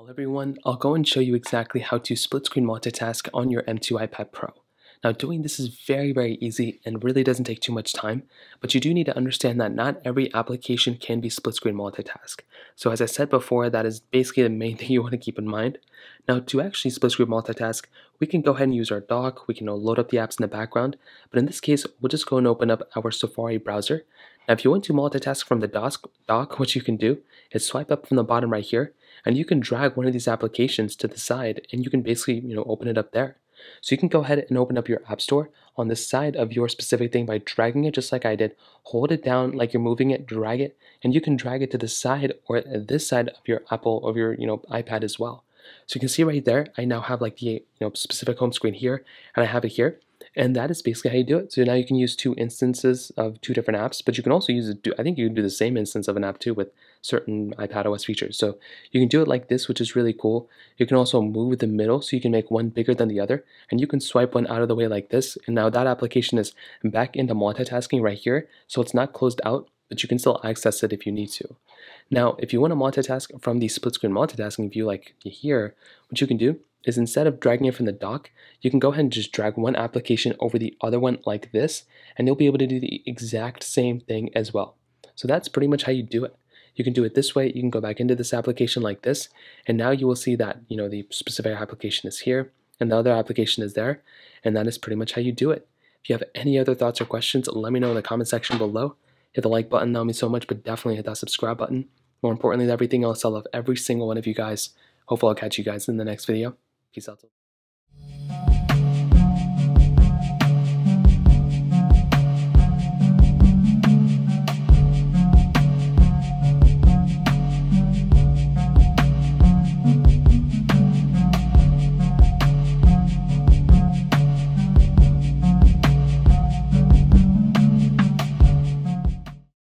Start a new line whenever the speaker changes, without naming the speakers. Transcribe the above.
Well everyone, I'll go and show you exactly how to split screen multitask on your M2 iPad Pro. Now doing this is very very easy and really doesn't take too much time, but you do need to understand that not every application can be split screen multitask. So as I said before, that is basically the main thing you want to keep in mind. Now to actually split screen multitask, we can go ahead and use our dock, we can load up the apps in the background, but in this case, we'll just go and open up our Safari browser. Now if you want to multitask from the dock, what you can do is swipe up from the bottom right here, and you can drag one of these applications to the side and you can basically you know open it up there so you can go ahead and open up your app store on the side of your specific thing by dragging it just like I did. Hold it down like you're moving it drag it and you can drag it to the side or this side of your Apple of your you know iPad as well. So you can see right there I now have like the you know specific home screen here and I have it here and that is basically how you do it. So now you can use two instances of two different apps, but you can also use it. I think you can do the same instance of an app too with certain iPad OS features. So you can do it like this, which is really cool. You can also move the middle so you can make one bigger than the other, and you can swipe one out of the way like this. And now that application is back into multitasking right here. So it's not closed out, but you can still access it if you need to. Now, if you want to multitask from the split screen multitasking view like here, what you can do is instead of dragging it from the dock, you can go ahead and just drag one application over the other one like this, and you'll be able to do the exact same thing as well. So that's pretty much how you do it. You can do it this way, you can go back into this application like this, and now you will see that, you know, the specific application is here, and the other application is there, and that is pretty much how you do it. If you have any other thoughts or questions, let me know in the comment section below. Hit the like button, that would mean so much, but definitely hit that subscribe button. More importantly than everything else, I love every single one of you guys. Hopefully I'll catch you guys in the next video. Peace out.